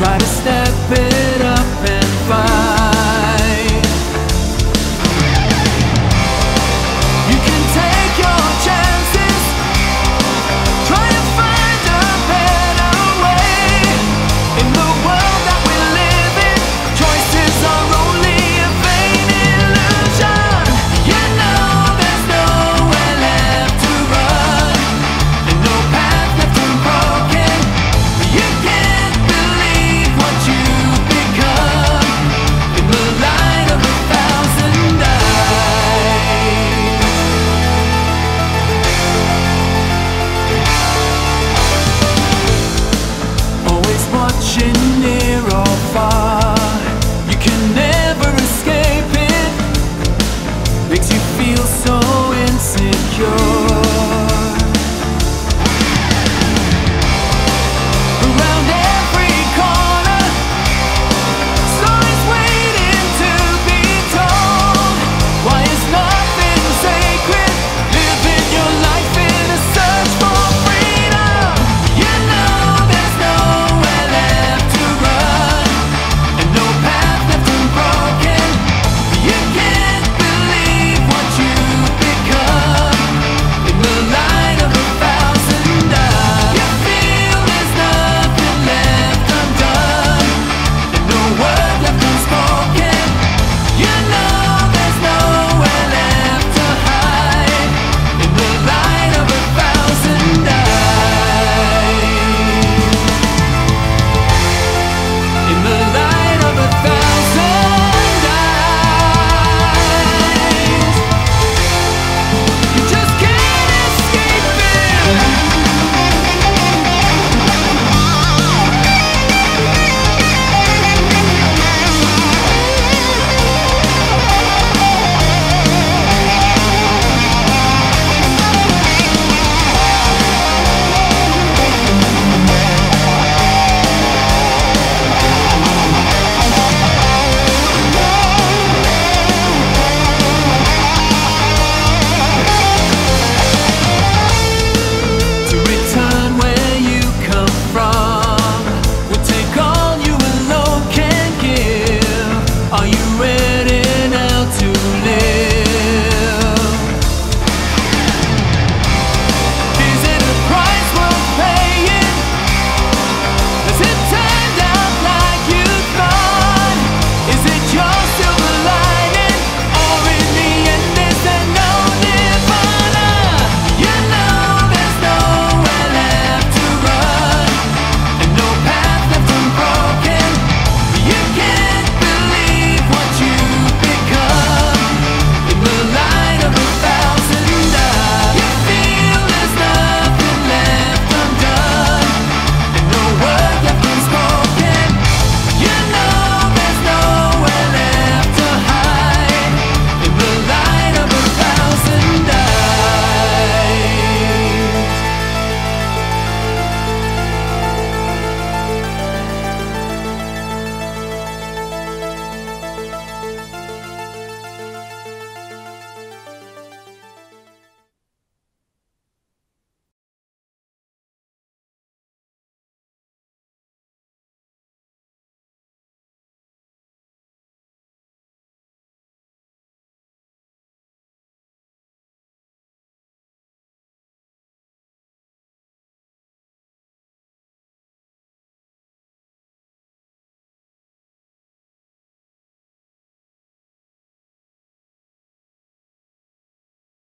try to